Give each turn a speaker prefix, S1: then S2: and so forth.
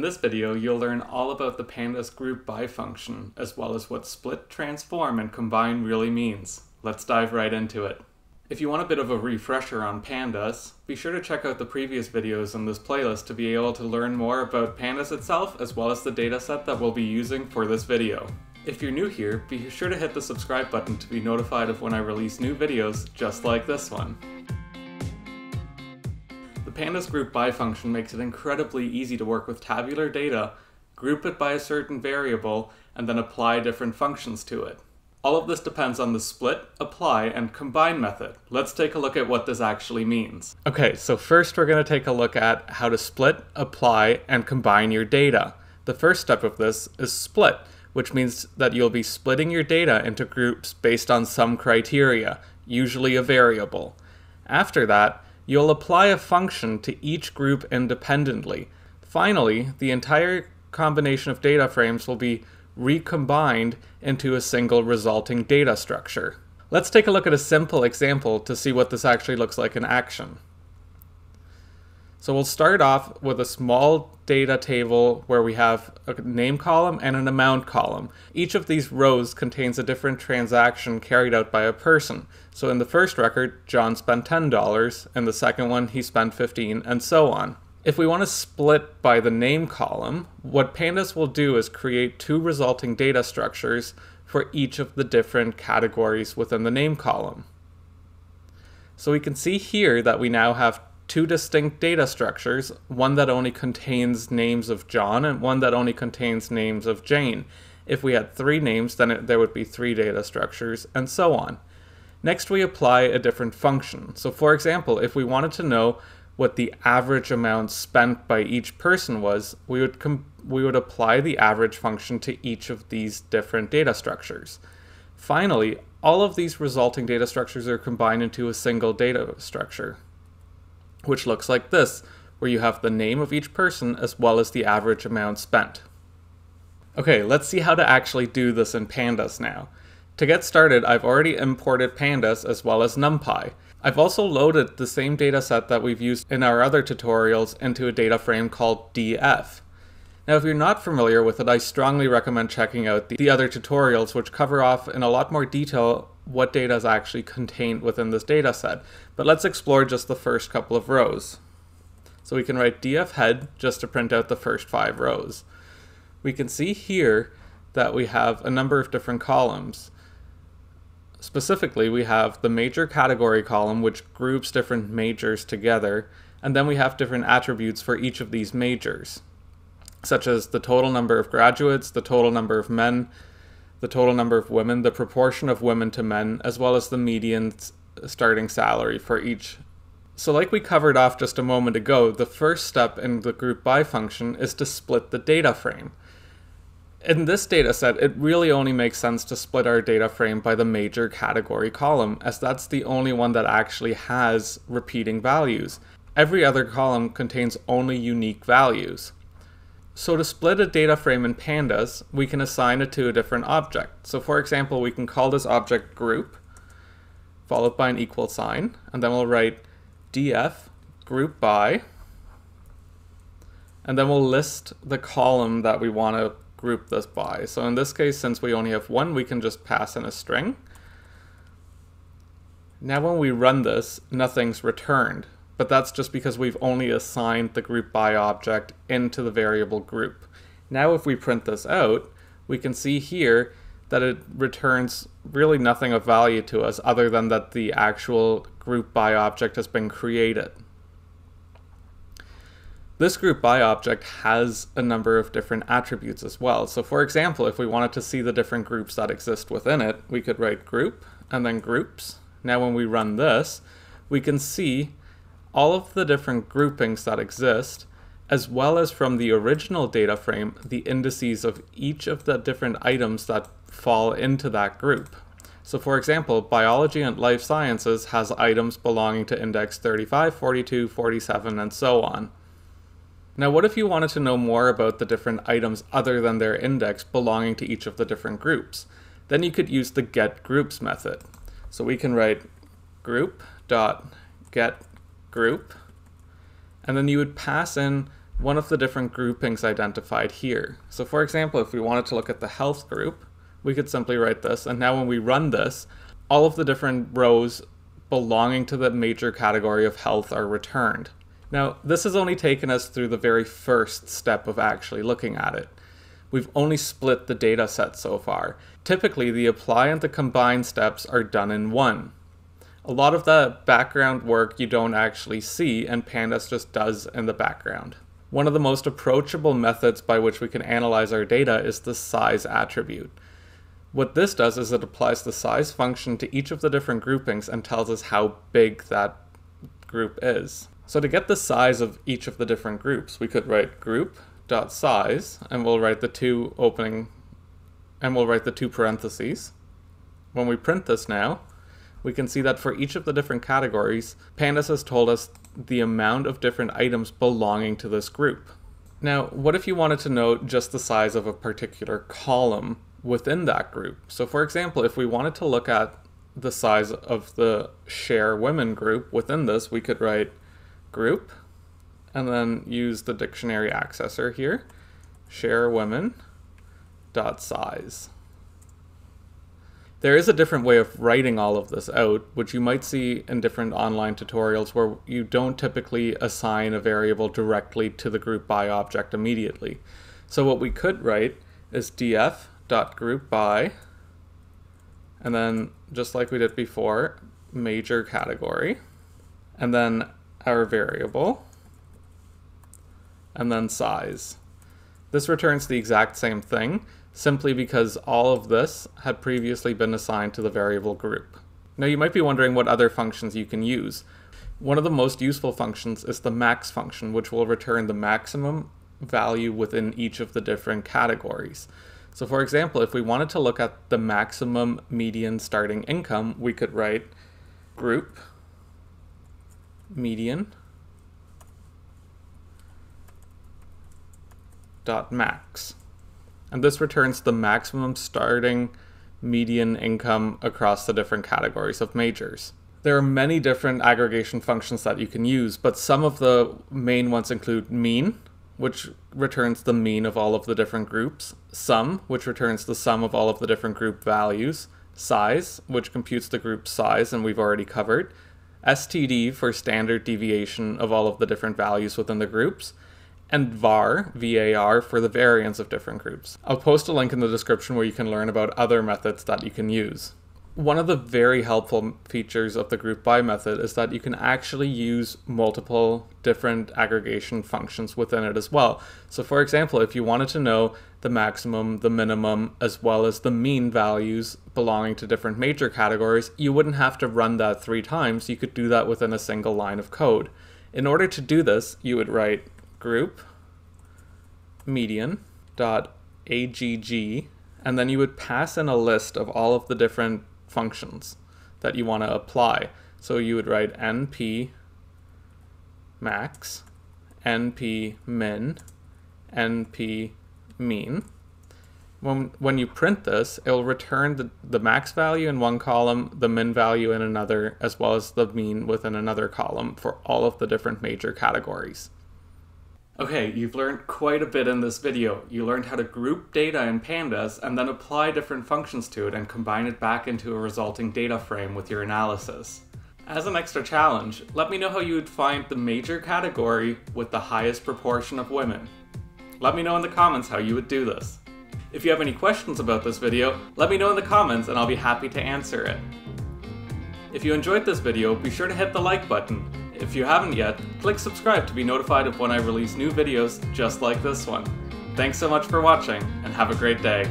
S1: In this video, you'll learn all about the pandas group by function, as well as what split, transform, and combine really means. Let's dive right into it. If you want a bit of a refresher on pandas, be sure to check out the previous videos in this playlist to be able to learn more about pandas itself, as well as the dataset that we'll be using for this video. If you're new here, be sure to hit the subscribe button to be notified of when I release new videos just like this one. The pandas group by function makes it incredibly easy to work with tabular data, group it by a certain variable, and then apply different functions to it. All of this depends on the split, apply, and combine method. Let's take a look at what this actually means. Okay, so first we're going to take a look at how to split, apply, and combine your data. The first step of this is split, which means that you'll be splitting your data into groups based on some criteria, usually a variable. After that, you'll apply a function to each group independently. Finally, the entire combination of data frames will be recombined into a single resulting data structure. Let's take a look at a simple example to see what this actually looks like in action. So we'll start off with a small data table where we have a name column and an amount column. Each of these rows contains a different transaction carried out by a person. So in the first record, John spent $10, in the second one, he spent 15, and so on. If we want to split by the name column, what pandas will do is create two resulting data structures for each of the different categories within the name column. So we can see here that we now have two distinct data structures, one that only contains names of John and one that only contains names of Jane. If we had three names, then it, there would be three data structures, and so on. Next, we apply a different function. So for example, if we wanted to know what the average amount spent by each person was, we would, we would apply the average function to each of these different data structures. Finally, all of these resulting data structures are combined into a single data structure which looks like this, where you have the name of each person as well as the average amount spent. Okay, let's see how to actually do this in pandas now. To get started, I've already imported pandas as well as NumPy. I've also loaded the same dataset that we've used in our other tutorials into a data frame called df. Now if you're not familiar with it, I strongly recommend checking out the, the other tutorials which cover off in a lot more detail what data is actually contained within this data set. But let's explore just the first couple of rows. So we can write df head just to print out the first five rows. We can see here that we have a number of different columns. Specifically, we have the major category column, which groups different majors together, and then we have different attributes for each of these majors, such as the total number of graduates, the total number of men, the total number of women, the proportion of women to men, as well as the median starting salary for each. So like we covered off just a moment ago, the first step in the group by function is to split the data frame. In this data set, it really only makes sense to split our data frame by the major category column, as that's the only one that actually has repeating values. Every other column contains only unique values. So to split a data frame in pandas, we can assign it to a different object. So for example, we can call this object group, followed by an equal sign, and then we'll write df group by, and then we'll list the column that we want to group this by. So in this case, since we only have one, we can just pass in a string. Now when we run this, nothing's returned but that's just because we've only assigned the group by object into the variable group. Now if we print this out, we can see here that it returns really nothing of value to us other than that the actual group by object has been created. This group by object has a number of different attributes as well. So for example, if we wanted to see the different groups that exist within it, we could write group and then groups. Now when we run this, we can see all of the different groupings that exist, as well as from the original data frame, the indices of each of the different items that fall into that group. So for example, biology and life sciences has items belonging to index 35, 42, 47, and so on. Now what if you wanted to know more about the different items other than their index belonging to each of the different groups? Then you could use the getGroups method. So we can write group dot get group, and then you would pass in one of the different groupings identified here. So for example, if we wanted to look at the health group, we could simply write this, and now when we run this, all of the different rows belonging to the major category of health are returned. Now, this has only taken us through the very first step of actually looking at it. We've only split the data set so far. Typically, the apply and the combine steps are done in one. A lot of the background work you don't actually see, and Pandas just does in the background. One of the most approachable methods by which we can analyze our data is the size attribute. What this does is it applies the size function to each of the different groupings and tells us how big that group is. So to get the size of each of the different groups, we could write group.size and we'll write the two opening and we'll write the two parentheses. When we print this now, we can see that for each of the different categories, Pandas has told us the amount of different items belonging to this group. Now, what if you wanted to know just the size of a particular column within that group? So for example, if we wanted to look at the size of the share women group within this, we could write group and then use the dictionary accessor here, share women dot size. There is a different way of writing all of this out, which you might see in different online tutorials where you don't typically assign a variable directly to the group by object immediately. So what we could write is df.group by, and then just like we did before, major category, and then our variable, and then size. This returns the exact same thing, simply because all of this had previously been assigned to the variable group. Now you might be wondering what other functions you can use. One of the most useful functions is the max function, which will return the maximum value within each of the different categories. So for example, if we wanted to look at the maximum median starting income, we could write group median dot max and this returns the maximum starting median income across the different categories of majors. There are many different aggregation functions that you can use, but some of the main ones include mean, which returns the mean of all of the different groups, sum, which returns the sum of all of the different group values, size, which computes the group size, and we've already covered, std for standard deviation of all of the different values within the groups, and var, VAR, for the variance of different groups. I'll post a link in the description where you can learn about other methods that you can use. One of the very helpful features of the group by method is that you can actually use multiple different aggregation functions within it as well. So for example, if you wanted to know the maximum, the minimum, as well as the mean values belonging to different major categories, you wouldn't have to run that three times. You could do that within a single line of code. In order to do this, you would write group median dot agg and then you would pass in a list of all of the different functions that you want to apply. So you would write np max, np min, np mean. When, when you print this, it will return the, the max value in one column, the min value in another, as well as the mean within another column for all of the different major categories. Okay, you've learned quite a bit in this video. You learned how to group data in pandas and then apply different functions to it and combine it back into a resulting data frame with your analysis. As an extra challenge, let me know how you would find the major category with the highest proportion of women. Let me know in the comments how you would do this. If you have any questions about this video, let me know in the comments and I'll be happy to answer it. If you enjoyed this video, be sure to hit the like button if you haven't yet, click subscribe to be notified of when I release new videos just like this one. Thanks so much for watching, and have a great day.